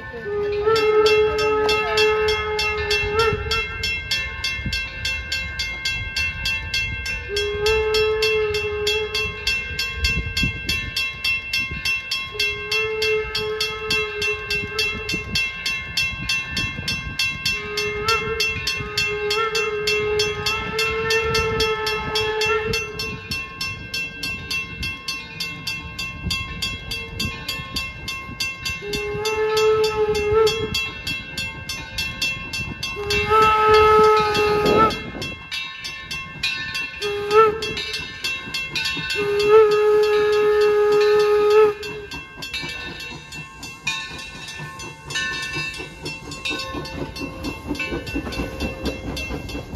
Lucas.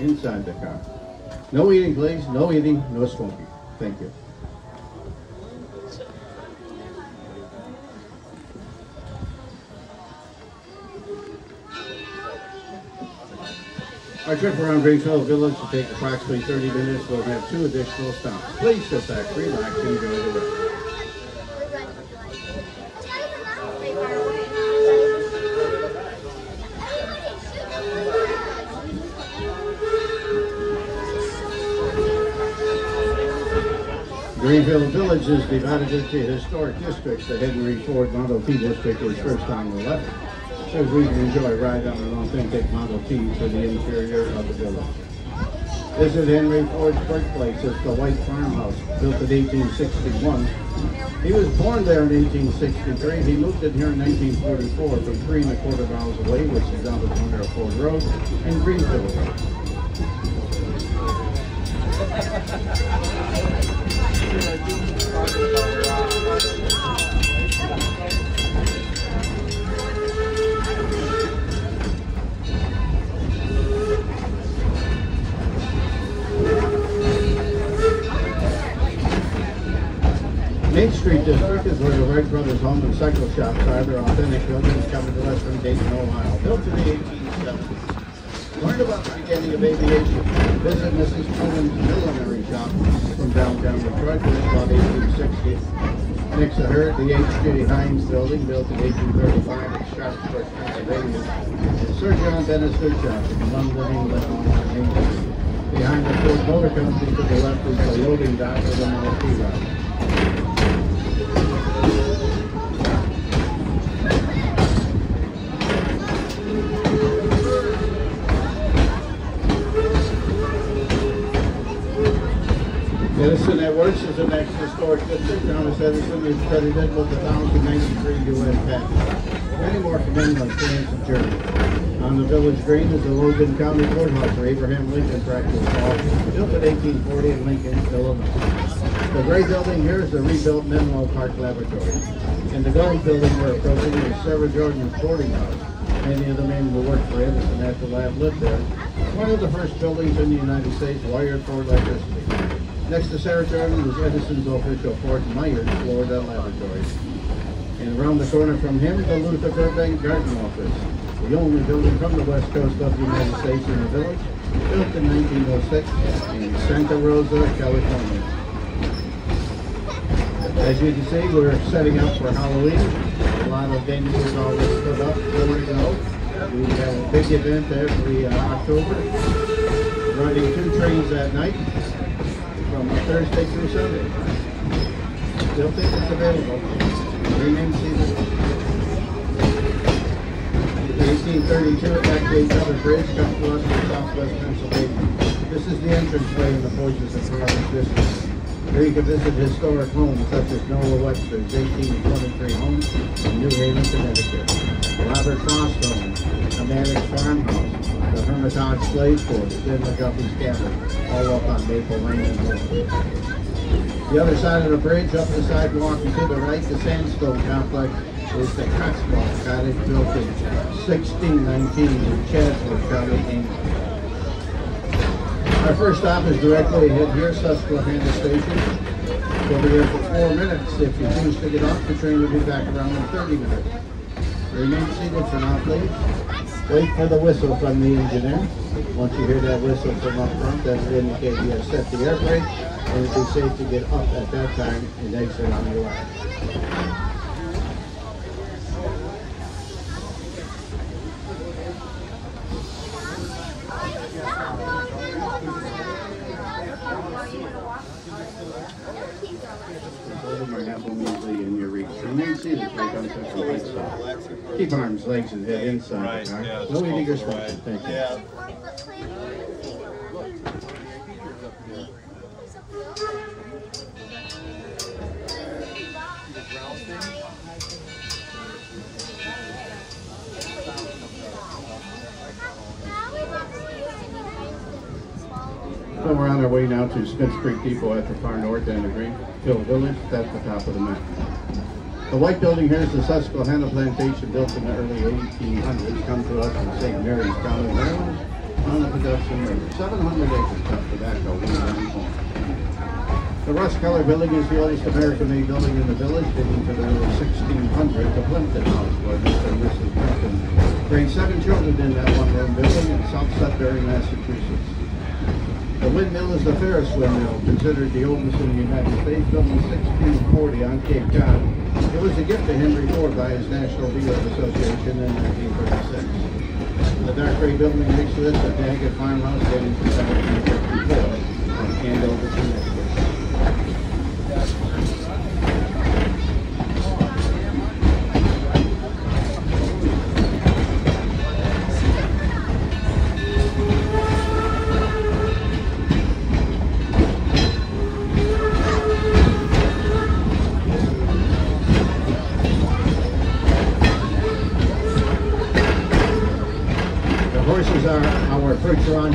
Inside the car. No eating, please. No eating, no smoking. Thank you. Our trip around Greenfield Village will take approximately 30 minutes. We'll have two additional stops. Please sit back, relax, and enjoy the ride. Greenfield Village is divided into historic districts. The Henry Ford Model T district is first on the left. So we can enjoy a ride on an authentic Model T for the interior of the village. This is Henry Ford's birthplace. It's the White Farmhouse, built in 1861. He was born there in 1863. He moved in here in 1944 from three and a quarter miles away, which is on the corner of Ford Road and Greenfield Road. Street District is where the Wright Brothers Home and Cycle Shops are. They're authentic buildings coming to us from Dayton, Ohio. Built in the 1870s. Learn about the beginning of aviation. Visit Mrs. Cohen's millinery shop from downtown Detroit, built about 1860. Next to her, the H.J. Heinz Building, built in 1835 in Sharpsburg, Pennsylvania. Sir John Dennis Shop in London, England, England. Behind the Ford Motor Company to the left is the loading dock of the Model Edwards is the next historic district. Thomas Edison is credited with the 1093 UN patent. Many more England, France, and Germany. On the village green is the Logan County Courthouse where Abraham Lincoln practiced law, built in 1840 in Lincoln, Illinois. The gray building here is the rebuilt Menlo Park Laboratory. And the gold building we're approaching is Sarah Jordan's boarding house. Many of the men who worked for Edison at the lab lived there. One of the first buildings in the United States wired for electricity. Next to Sarah Jordan is Edison's official Fort Myers, Florida laboratory. And around the corner from him, the Luther Burbank Garden Office, the only building from the west coast of the United States in the village, built in 1906 in Santa Rosa, California. As you can see, we're setting up for Halloween. A lot of venues already put up, ready to go. We have a big event every uh, October, running two trains that night from Thursday through Sunday. Still tickets available. Remain seated. 1832 at Back Gate Covered Bridge, comes to us from southwest Pennsylvania. This is the entranceway in the Forges of Providence District. Here you can visit historic homes such as Noah Webster's 1823 home in New Haven, Connecticut. Robert Frost home, the Mannix Farmhouse, the Hermitage Slave Force, Jim McGuffey's Cabin, all up on Maple Lane and. The other side of the bridge, up the sidewalk and to the right, the sandstone complex is the Cotswold Cottage built in 1619 in Chatsworth County, England. Our first stop is directly ahead here, Susquehanna Station. We'll be here for four minutes. If you choose to get off, the train will be back around in 30 minutes. Remain seated for now, please. Wait for the whistle from the engineer. Once you hear that whistle from up front, that will indicate you have set the air brake, and it'll be safe to get up at that time and exit on your left. Holding your apple easily in your reach. Remain seated so you don't touch the light side. Keep arms, legs, and head inside Right, the car. yeah, No eating or right. Thank you. Yeah. So we're on our way now to Smith Creek Depot at the far north end of Greenfield Village. That's the top of the map. The white building here is the Susquehanna Plantation built in the early 1800s. Come to us from St. Mary's County, Maryland. on the production of 700 acres of tobacco. The rust color building is the oldest American-made building in the village, dating to the early 1600s. The Plympton House, where Mr. and Mrs. Plympton raised seven children in that one-room building in South Sudbury, Massachusetts. The windmill is the Farris windmill, considered the oldest in the United States, built in 1640 on Cape Cod. It was a gift to Henry Ford by his National Dealers Association in 1936. The dark gray building next to this, the Daggett Farmhouse, dating to 1754 on Andover, Connecticut.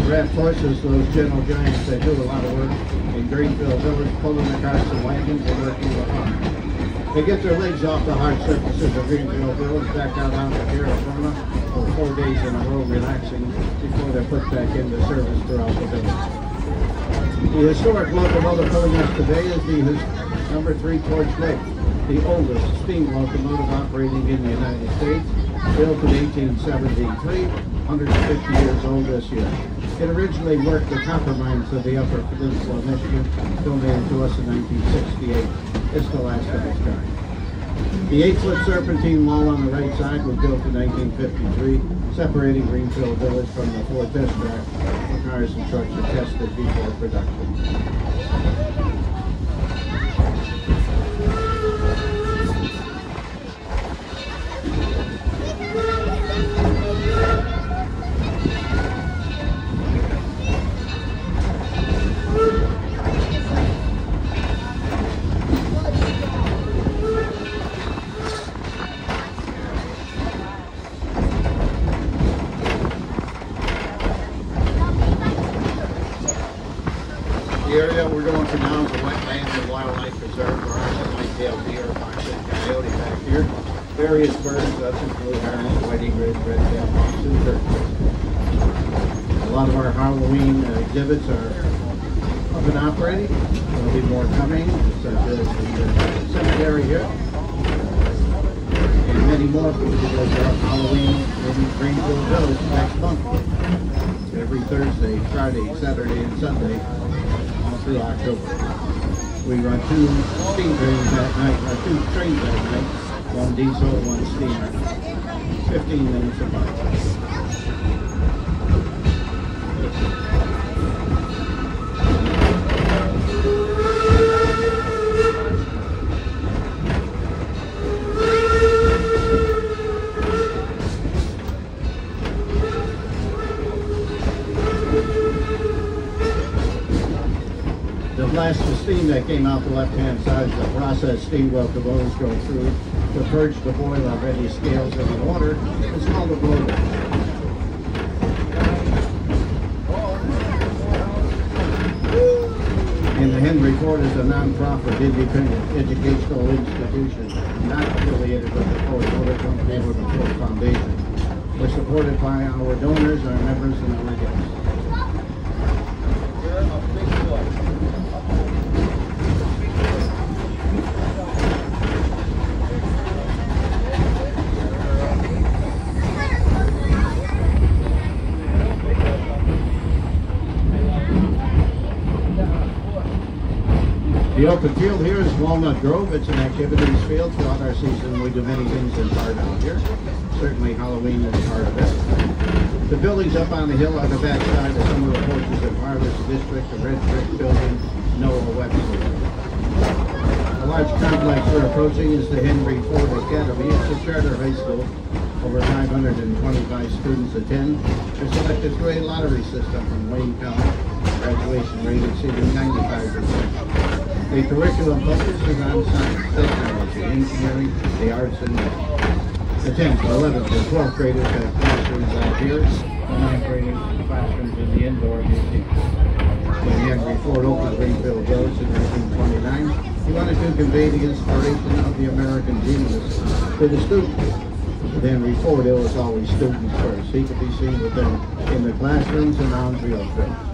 Draft horses, those gentle giants that do a lot of work in Greenfield Village, pulling the carts and wagons and working the farm. They get their legs off the hard surfaces of Greenfield Village, back out onto Arizona for four days in a row relaxing before they're put back into service throughout the village. The historic locomotive pulling us today is the number three Torch Lake, the oldest steam locomotive operating in the United States, built in 1873, 150 years old this year. It originally worked the copper mines of the Upper Peninsula of Michigan, donated to us in 1968. It's the last of its kind. The eight-foot serpentine wall on the right side was built in 1953, separating Greenfield Village from the Ford District, where cars and trucks are tested before production. We run two steam trains that night, or two trains that night, one diesel, one steamer, 15 minutes apart. The blast of steam that came out the left-hand side, the process steam well locomotives go through to purge the boil of any scales in the water. It's called a blower. And the Henry Ford is a non-profit independent educational institution, not affiliated with the Ford Motor Company or the Ford Foundation. We're supported by our donors, our members, and our guests. The field here is Walnut Grove. It's an activities field throughout our season. We do many things in part out here. Certainly Halloween is part of it. The buildings up on the hill on the back side of some of the porches in Harvest District, the red brick building, Noah Webster. The large complex we're approaching is the Henry Ford Academy. It's a charter high school. Over 525 students attend. They're selected through a lottery system from Wayne County. Graduation rate exceeding 95%. The curriculum focuses on science, technology, engineering, the arts, and. The 10th, 11th, and 12th graders have classrooms out here. The 9th graders classrooms in the indoor museum. When Henry Ford opened Greenfield Village in 1929, he wanted to convey the inspiration of the American genius to the students. With Henry Ford, it was always students first. He could be seen with them in the classrooms and on field trips.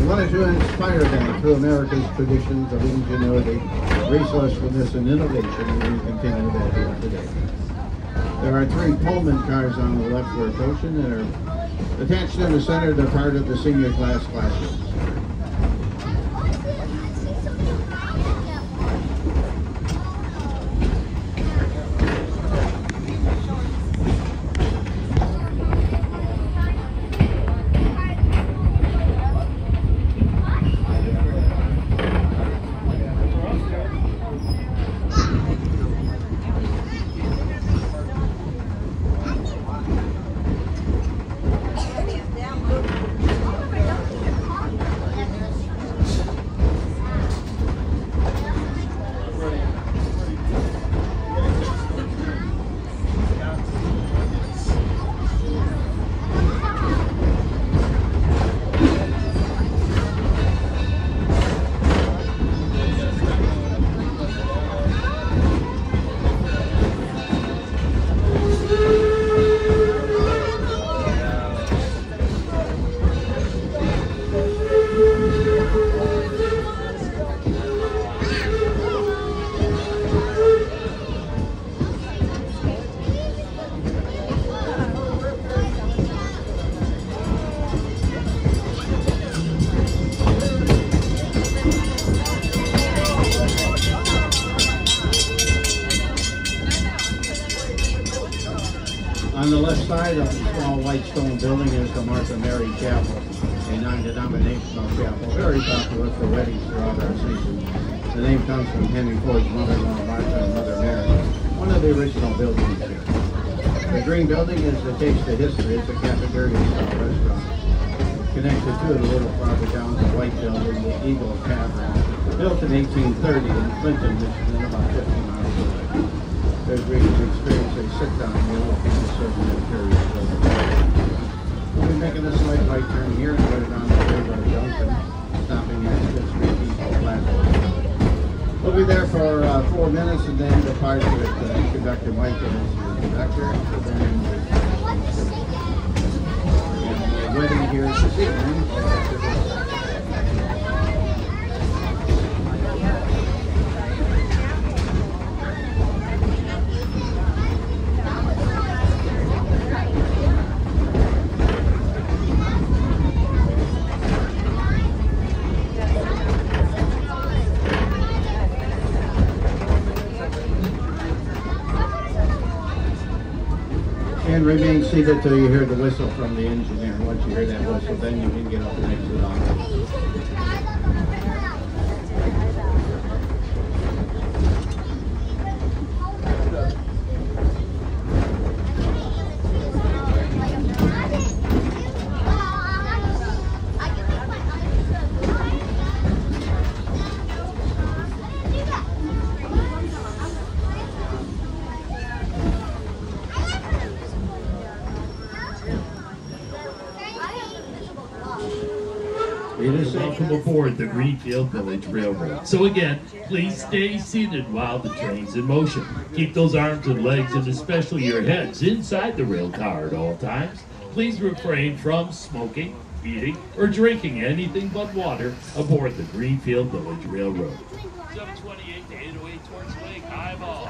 We wanted to inspire them through America's traditions of ingenuity, resourcefulness, and innovation, and we continue that here today. There are three Pullman cars on the left we're approaching that are attached in the center. They're part of the senior class classrooms. Mary Chapel, a non-denominational chapel, very popular for weddings throughout our season. The name comes from Henry Ford's mother-in-law Martha and mother Mary, one of the original buildings here. The green building is the Taste of History. It's a cafeteria-style restaurant. Connected to it a little farther down the white building, the Eagle Tavern, built in 1830 in Clinton, Michigan, about 50 miles away. There's to experience a sit-down meal with people serving We'll be making a slight right turn here and right around the railroad junction, stopping at this Repeat platform. We'll be there for uh, four minutes and then depart with uh, conductor Mike and his conductor. And and the wedding here this evening. Remain seated till you hear the whistle from the engineer. Once you hear that whistle, then you can get up and exit on. Aboard the Greenfield Village Railroad. So again, please stay seated while the train's in motion. Keep those arms and legs and especially your heads inside the rail car at all times. Please refrain from smoking, eating, or drinking anything but water aboard the Greenfield Village Railroad. 728 to 808 towards Lake Highball.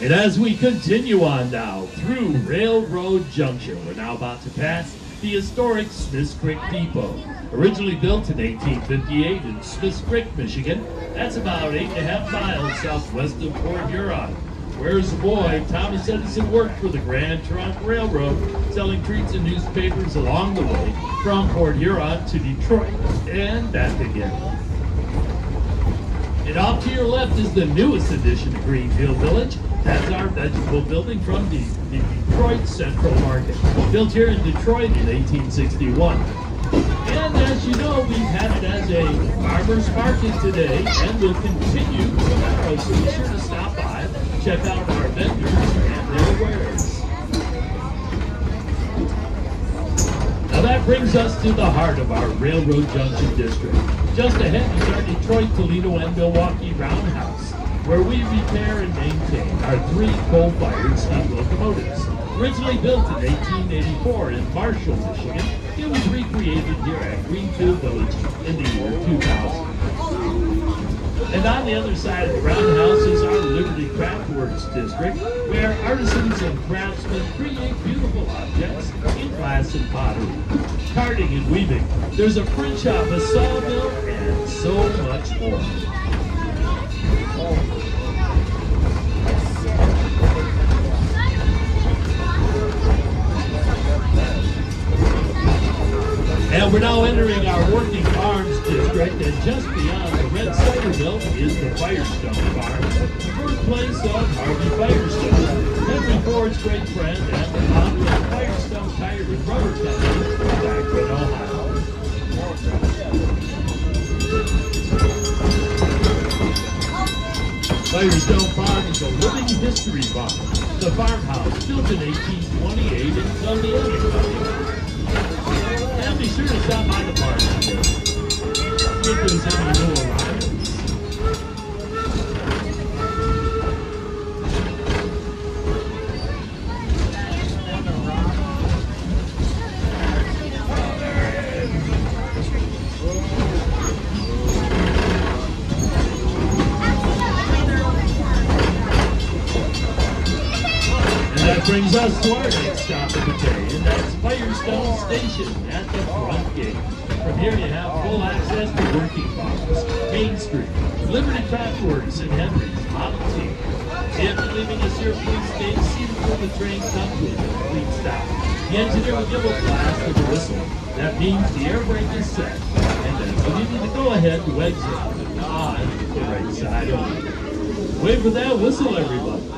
And as we continue on now through Railroad Junction, we're now about to pass the historic Smiths Creek Depot. Originally built in 1858 in Smiths Creek, Michigan, that's about eight and a half miles southwest of Port Huron. Where as a boy, Thomas Edison worked for the Grand Trunk Railroad, selling treats and newspapers along the way from Port Huron to Detroit and back again. And off to your left is the newest addition to Greenfield Village. That's our vegetable building from the, the Detroit Central Market. Built here in Detroit in 1861. And as you know, we've had it as a farmer's market today and will continue tomorrow. So be sure to stop by, check out our vendors and their wares. Now that brings us to the heart of our Railroad Junction district. Just ahead is our Detroit, Toledo, and Milwaukee Roundhouse. where we repair and maintain our three coal-fired steam locomotives. Originally built in 1884 in Marshall, Michigan, it was recreated here at Greenfield Village in the year 2000. And on the other side of the roundhouse is our Liberty Craftworks district, where artisans and craftsmen create beautiful objects in glass and pottery, carding and weaving. There's a print shop, a sawmill, and so much more. And we're now entering our working farms district, and just beyond red cider mill is the Firestone Farm, the birthplace of Harvey Firestone, Henry Ford's great friend and the founder of Firestone Tire and Rubber Company of Akron, Ohio. Firestone Farm is a living history farm. The farmhouse, built in 1828 in Columbia, Kentucky. And be sure to stop by the farm today. If there's any brings us to our next stop of the day, and that's Firestone Station at the front gate. From here you have full access to working farms, Main Street, Liberty Craftworks, and Henry's Model T. If you're leaving us here, please stay seated when the train comes to a complete stop. The engineer will give a blast of the whistle. That means the air brake is set, and then you need to go ahead to exit on the right side only. Wait for that whistle, everybody.